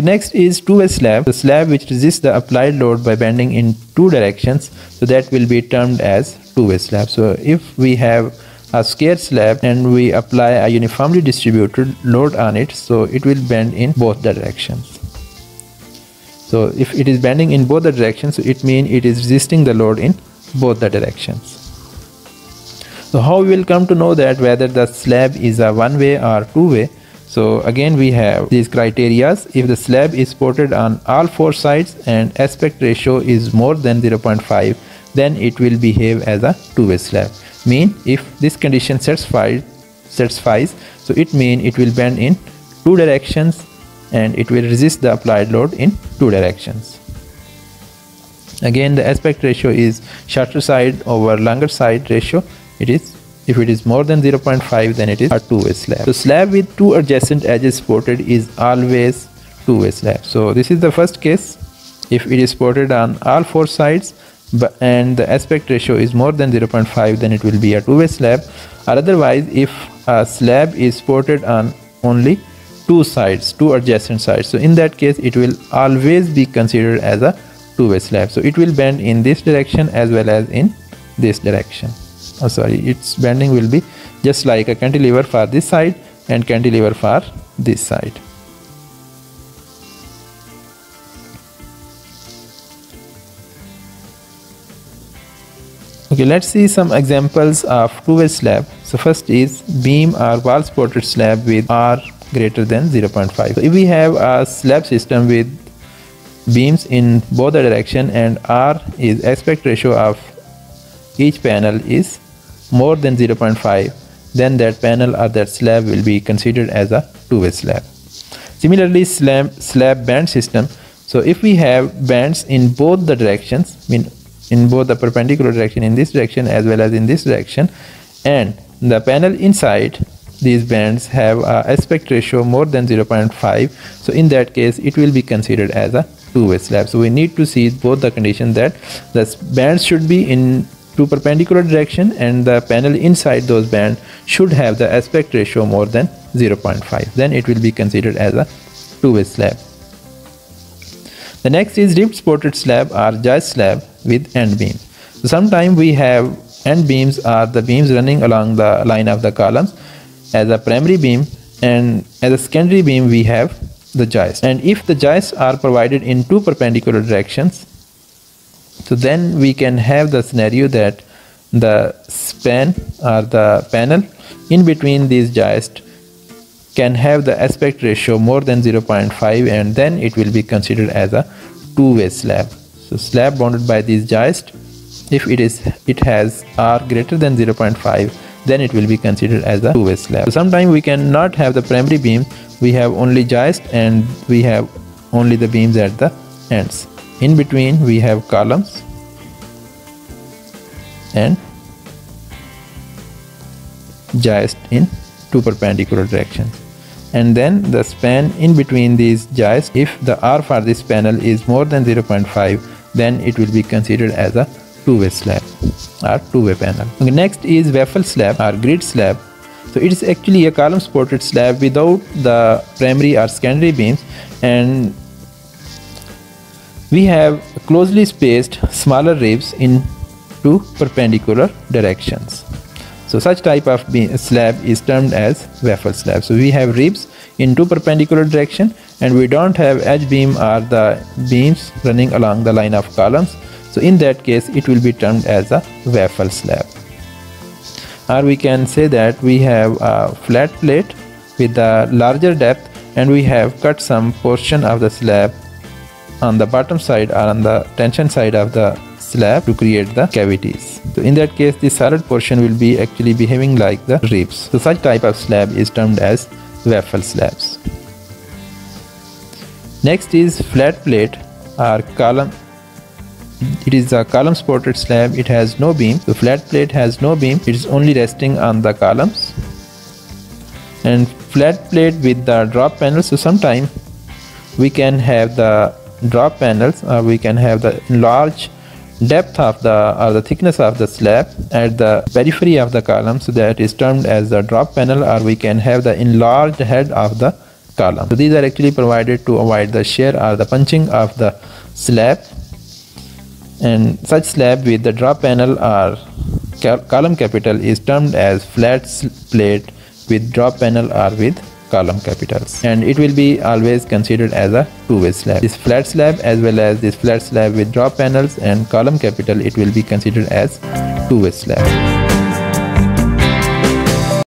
Okay, next is two-way slab, the slab which resists the applied load by bending in two directions. So that will be termed as two-way slab. So if we have a square slab and we apply a uniformly distributed load on it, so it will bend in both the directions. So if it is bending in both the directions, it means it is resisting the load in both the directions. So how we will come to know that whether the slab is a one way or two way so again we have these criterias. If the slab is supported on all four sides and aspect ratio is more than 0.5 then it will behave as a two-way slab. Mean if this condition satisfies, satisfies so it mean it will bend in two directions and it will resist the applied load in two directions. Again the aspect ratio is shorter side over longer side ratio it is if it is more than 0.5 then it is a two-way slab. So slab with two adjacent edges supported is always two-way slab. So this is the first case. If it is supported on all four sides and the aspect ratio is more than 0.5 then it will be a two-way slab. Or otherwise if a slab is supported on only two sides, two adjacent sides. So in that case it will always be considered as a two-way slab. So it will bend in this direction as well as in this direction oh sorry its bending will be just like a cantilever for this side and cantilever for this side. Okay let's see some examples of two-way slab. So first is beam or wall supported slab with r greater than 0.5 so if we have a slab system with beams in both the direction and r is aspect ratio of each panel is more than 0.5 then that panel or that slab will be considered as a two-way slab. Similarly slab, slab band system so if we have bands in both the directions mean in both the perpendicular direction in this direction as well as in this direction and the panel inside these bands have a aspect ratio more than 0.5 so in that case it will be considered as a two-way slab so we need to see both the conditions that the bands should be in two perpendicular direction and the panel inside those band should have the aspect ratio more than 0.5 then it will be considered as a two-way slab. The next is ribbed supported slab or joist slab with end beam so sometimes we have end beams are the beams running along the line of the columns as a primary beam and as a secondary beam we have the joist and if the joists are provided in two perpendicular directions so then we can have the scenario that the span or the panel in between these joists can have the aspect ratio more than 0.5 and then it will be considered as a two-way slab. So slab bounded by these joists if it is it has r greater than 0.5 then it will be considered as a two-way slab. So sometimes we cannot have the primary beam we have only joist and we have only the beams at the ends in between we have columns and joist in two perpendicular directions. And then the span in between these joists if the r for this panel is more than 0.5 then it will be considered as a two-way slab or two-way panel. Okay, next is waffle slab or grid slab. So it is actually a column supported slab without the primary or secondary beams and we have closely spaced smaller ribs in two perpendicular directions. So such type of slab is termed as waffle slab. So we have ribs in two perpendicular direction and we don't have edge beam or the beams running along the line of columns. So in that case it will be termed as a waffle slab. Or we can say that we have a flat plate with a larger depth and we have cut some portion of the slab on the bottom side or on the tension side of the slab to create the cavities. So in that case the solid portion will be actually behaving like the ribs. So such type of slab is termed as waffle slabs. Next is flat plate or column it is a column supported slab it has no beam the flat plate has no beam it is only resting on the columns and flat plate with the drop panel so sometimes we can have the drop panels uh, we can have the large depth of the or the thickness of the slab at the periphery of the column so that is termed as the drop panel or we can have the enlarged head of the column. So these are actually provided to avoid the shear or the punching of the slab and such slab with the drop panel or column capital is termed as flat plate with drop panel or with column capitals. And it will be always considered as a two-way slab. This flat slab as well as this flat slab with drop panels and column capital it will be considered as two-way slab